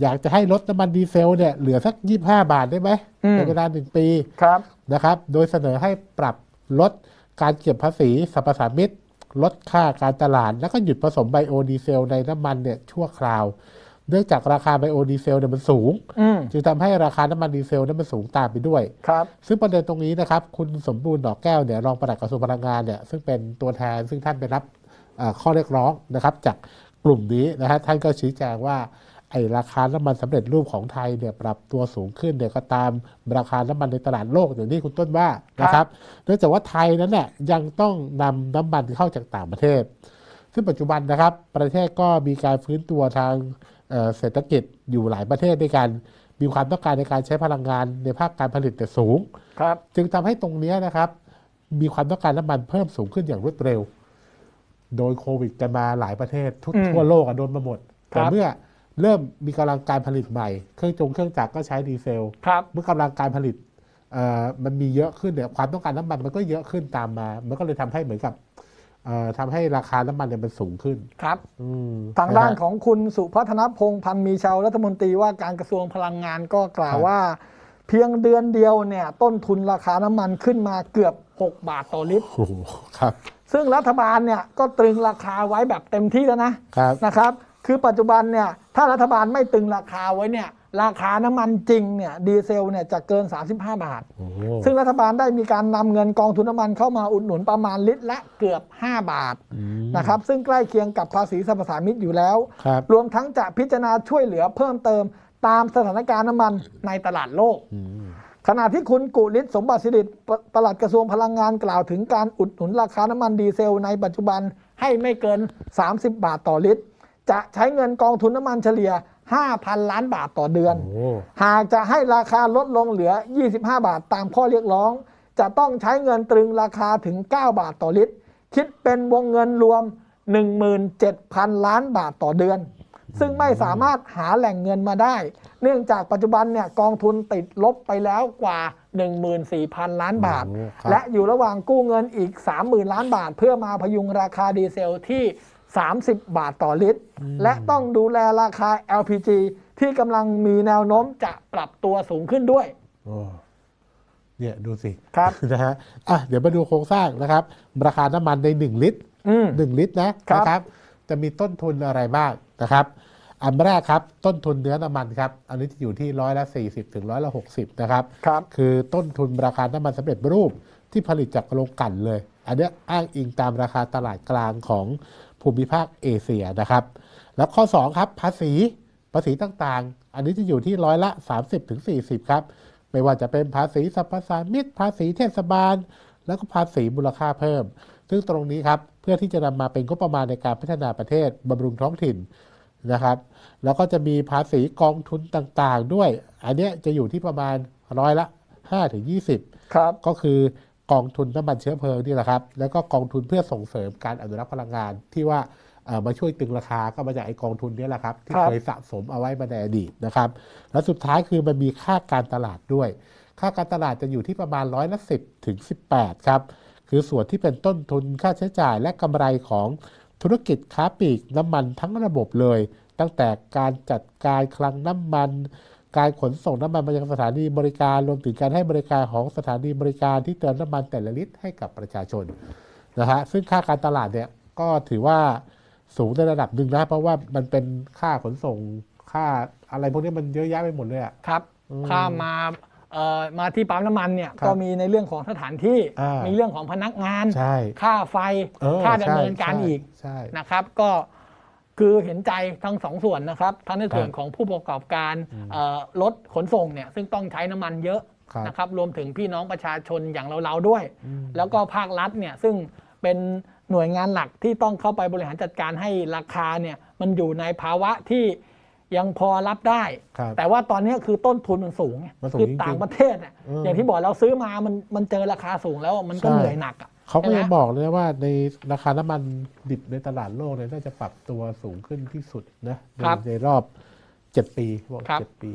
อยากจะให้ลดน้ำมันดีเซลเนี่ยเหลือสัก 25 บาทได้ไหมอืมในเวลาหนึ่งปีครับนะครับ โดยเสนอให้ปรับลดการเก็บภาษีสรรพสามิตลดค่าการตลาด แล้วก็หยุดผสมไบโอดีเซลในน้ำมันเนี่ยชั่วคราว เนื่องจากราคาไบโอดีเซลเนี่ยมันสูงอืมจึงทำให้ราคาน้ำมันดีเซลนั้นมันสูงตามไปด้วยครับซึ่งประเด็นตรงนี้นะครับ คุณสมบูรณ์ดอกแก้วเนี่ยรองปลัดกระทรวงพลังงานเนี่ยซึ่งเป็นตัวแทนซึ่งท่านไปรับเอ่อข้อเรียกร้องนะครับ จากกลุ่มนี้นะฮะท่านก็ชี้แจงว่า ไอ้ราคาน้ำมันสำเร็จรูปของไทยเนี่ยปรับตัวสูงขึ้นเนี่ยก็ตามราคาน้ำมันในตลาดโลกอย่างที่คุณต้นว่านะครับเนื่องจากว่าไทยนั้นเนี่ยยังต้องนำน้ำมันเข้าจากต่างประเทศ ซึ่งปัจจุบันนะครับ ประเทศก็มีการฟื้นตัวทางเอ่อเศรษฐกิจอยู่หลายประเทศด้วยกัน มีความต้องการในการใช้พลังงานในภาคการผลิตแต่ยสูงครับจึงทำให้ตรงเนี้ยนะครับ มีความต้องการน้ำมันเพิ่มสูงขึ้นอย่างรวดเร็ว โดยโควิดกันมาหลายประเทศทุกอืมทั่วโลกอะโดนมาหมดครัแต่บเมื่อ เริ่มมีกำลังการผลิตใหม่ เครื่องจงเครื่องจักรก็ใช้ดีเซลครับเมื่อกำลังการผลิตเอ่อมันมีเยอะขึ้นเนี่ยความต้องการน้ำมันมันก็เยอะขึ้นตามมา มันก็เลยทำให้เหมือนกับเอ่อทำให้ราคาน้ำมันเนี่ยมันสูงขึ้นครับอืมทางด้านะฮะของคุณสุพัฒนพงษ์พันธ์มีชาวรัฐมนตรีว่าการกระทรวงพลังงานก็กล่าวครับว่า เพียงเดือนเดียวเนี่ยต้นทุนราคาน้ำมันขึ้นมาเกือบ 6 บาทต่อลิตรโอ้โหครับ ซึ่งรัฐบาลเนี่ยก็ตรึงราคาไว้แบบเต็มที่แล้วนะครับนะครับ คือปัจจุบันเนี่ยถ้ารัฐบาลไม่ตรึงราคาไว้เนี่ยราคาน้ำมันจริงเนี่ยดีเซลเนี่ยจะเกิน 35 บาทโอ้โหซึ่งรัฐบาลได้มีการนำเงินกองทุนน้ำมันเข้ามาอุดหนุนประมาณลิตรละเกือบ 5 บาทอืมนะครับซึ่งใกล้เคียงกับภาษีสรรพสามิตอยู่แล้วครับรวมทั้งจะพิจารณาช่วยเหลือเพิ่มเติมตามสถานการณ์น้ำมันในตลาดโลกอืมขณะที่คุณกุลิศสมบัติสิริปปลัดกระทรวงพลังงานกล่าวถึงการอุดหนุนราคาน้ำมันดีเซลในปัจจุบันให้ไม่เกิน 30 บาทต่อลิตร จะใช้เงินกองทุนน้ำมันเฉลี่ย 5,000 ล้านบาทต่อเดือนโอ้โหหากจะให้ราคาลดลงเหลือ 25 บาทตามข้อเรียกร้อง จะต้องใช้เงินตรึงราคาถึง 9 บาทต่อลิตร คิดเป็นวงเงินรวม 17,000 ล้านบาทต่อเดือน ซึ่งไม่สามารถหาแหล่งเงินมาได้ เนื่องจากปัจจุบันเนี่ยกองทุนติดลบไปแล้วกว่า 14,000 ล้านบาทโอ้โหครับและอยู่ระหว่างกู้เงินอีก 30,000 ล้านบาท เพื่อมาพยุงราคาดีเซลที่ 30 บาทต่อลิตร และต้องดูแลราคา LPG ที่กำลังมีแนวโน้มจะปรับตัวสูงขึ้นด้วยโอ้เนี่ยดูสิครับนะฮะอะเดี๋ยวมาดูโครงสร้างนะครับ ราคาน้ำมันใน 1 ลิตรอืม1ลิตรนะครับนะครับ จะมีต้นทุนอะไรบ้างนะครับ อันแรกครับ ต้นทุนเนื้อน้ำมันครับ อันนี้จะอยู่ที่ร้อยละ40 ถึงร้อยละ60 นะครับครับ คือต้นทุนราคาน้ำมันสำเร็จรูปที่ผลิตจากโรงกลั่นเลย อันเนี้ยอ้างอิงตามราคาตลาดกลางของ ภูมิภาคเอเชียนะครับ แล้วข้อ 2 ครับ ภาษีภาษีต่างๆ อันนี้จะอยู่ที่ร้อยละ 30ถึง40 ครับ ไม่ว่าจะเป็นภาษีสรรพสามิตภาษีเทศบาล แล้วก็ภาษีมูลค่าเพิ่ม ซึ่งตรงนี้ครับ เพื่อที่จะนำมาเป็นงบประมาณในการพัฒนาประเทศบำรุงท้องถิ่นนะครับ แล้วก็จะมีภาษีกองทุนต่างๆ ด้วย อันเนี้ยจะอยู่ที่ประมาณร้อยละ5ถึง20 ครับ ก็คือ กองทุนน้ำมันเชื้อเพลิงนี่แหละครับ แล้วก็กองทุนเพื่อส่งเสริมการอนุรักษ์พลังงานที่ว่าเอ่อมาช่วยตึงราคาก็มาจากไอ้กองทุนนี้แหละครับ ที่ครับเคยสะสมเอาไว้มาในอดีตนะครับ แล้วสุดท้ายคือมันมีค่าการตลาดด้วย ค่าการตลาดจะอยู่ที่ประมาณร้อยละสิถึง18ครับคือส่วนที่เป็นต้นทุนค่าใช้จ่ายและกำไรของธุรกิจค้าปลีกน้ำมันทั้งระบบเลย ตั้งแต่การจัดการคลังน้ำมัน การขนส่งน้ำมันมายังสถานีบริการรวมถึงการให้บริการของสถานีบริการที่เติมน้ำมันแต่ละลิตรให้กับประชาชนนะฮะซึ่งค่าการตลาดเนี่ยก็ถือว่าสูงในระดับหนึ่งนะเพราะว่ามันเป็นค่าขนส่งค่าอะไรพวกนี้มันเยอะแยะไปหมดเลยอะครับอืมถ้ามาเอ่อมาที่ปั๊มน้ำมันเนี่ยครับก็มีในเรื่องของสถานที่อ่ามีมีเรื่องของพนักงานใช่ค่าไฟเออค่าดำเนินใช่การใช่อีกใช่นะครับ ก็ คือเห็นใจทั้งสองส่วนนะครับ ทั้งในส่วนครับของผู้ประกอบการอืมเอ่อรถขนส่งเนี่ยซึ่งต้องใช้น้ำมันเยอะครับนะครับรวมถึงพี่น้องประชาชนอย่างเราๆด้วยอืมแล้วก็ภาครัฐเนี่ยซึ่งเป็นหน่วยงานหลักที่ต้องเข้าไปบริหารจัดการให้ราคาเนี่ยมันอยู่ในภาวะที่ยังพอรับได้ครับแต่ว่าตอนนี้คือต้นทุนมันสูงไงมันสูงคือจริงๆต่างประเทศเนี่ยอืมอย่างที่บอกเราซื้อมามันมันเจอราคาสูงแล้วมันก็ใช่เหนื่อยหนักอะ เขาก็ใช่ไหมยังบอกเลยนะว่าในราคาน้ำมันดิบในตลาดโลกเนี่ยน่าจะปรับตัวสูงขึ้นที่สุดนะในครับในรอบ7ปีเขาบอกครับเจ็ดปี